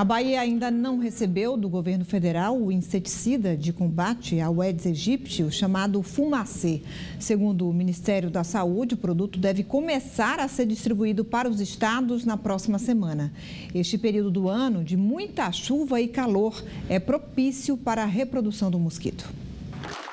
A Bahia ainda não recebeu do governo federal o inseticida de combate ao Aedes aegypti, o chamado Fumacê. Segundo o Ministério da Saúde, o produto deve começar a ser distribuído para os estados na próxima semana. Este período do ano, de muita chuva e calor, é propício para a reprodução do mosquito.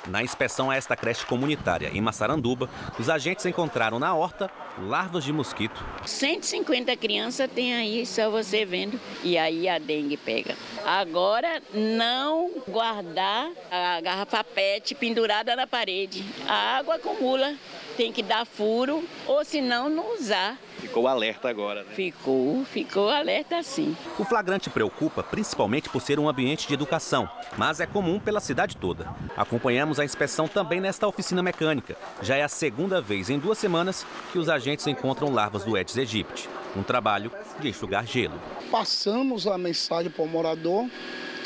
Na inspeção a esta creche comunitária em Massaranduba, os agentes encontraram na horta larvas de mosquito. 150 crianças tem aí, só você vendo. E aí a dengue pega. Agora, não guardar a garrafa PET pendurada na parede. A água acumula, tem que dar furo, ou senão não usar. Ficou alerta agora, né? Ficou, ficou alerta sim. O flagrante preocupa principalmente por ser um ambiente de educação, mas é comum pela cidade toda. Acompanhamos a inspeção também nesta oficina mecânica. Já é a segunda vez em duas semanas que os agentes encontram larvas do Aedes aegypti, um trabalho de enxugar gelo. Passamos a mensagem para o morador,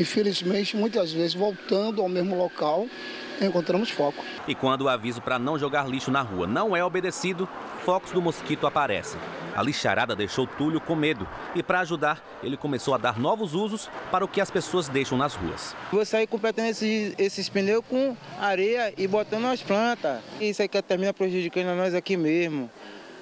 infelizmente, muitas vezes voltando ao mesmo local, encontramos foco. E quando o aviso para não jogar lixo na rua não é obedecido, focos do mosquito aparecem. A lixarada deixou Túlio com medo e, para ajudar, ele começou a dar novos usos para o que as pessoas deixam nas ruas. Vou sair completando esses, esses pneus com areia e botando nas plantas. Isso aí que termina prejudicando nós aqui mesmo.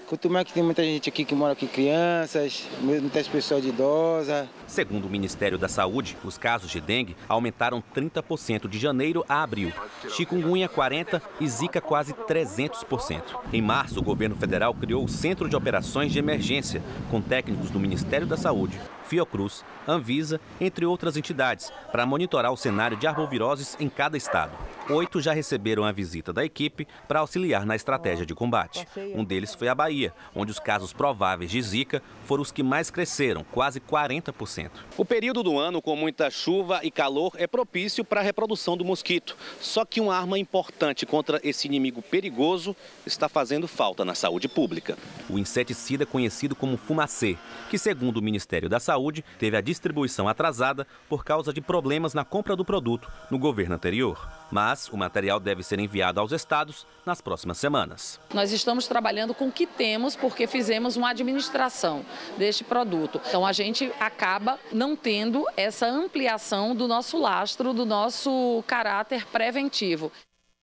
Quanto mais que tem muita gente aqui que mora aqui, crianças, muitas pessoas idosas. Segundo o Ministério da Saúde, os casos de dengue aumentaram 30% de janeiro a abril. Chikungunya 40% e Zika quase 300%. Em março, o governo federal criou o Centro de Operações de Emergência, com técnicos do Ministério da Saúde, Fiocruz, Anvisa, entre outras entidades, para monitorar o cenário de arboviroses em cada estado. Oito já receberam a visita da equipe para auxiliar na estratégia de combate. Um deles foi a Bahia, onde os casos prováveis de Zika foram os que mais cresceram, quase 40%. O período do ano com muita chuva e calor é propício para a reprodução do mosquito. Só que uma arma importante contra esse inimigo perigoso está fazendo falta na saúde pública. O inseticida conhecido como fumacê, que segundo o Ministério da Saúde, teve a distribuição atrasada por causa de problemas na compra do produto no governo anterior. Mas o material deve ser enviado aos estados nas próximas semanas. Nós estamos trabalhando com o que temos porque fizemos uma administração deste produto. Então a gente acaba não tendo essa ampliação do nosso lastro, do nosso caráter preventivo.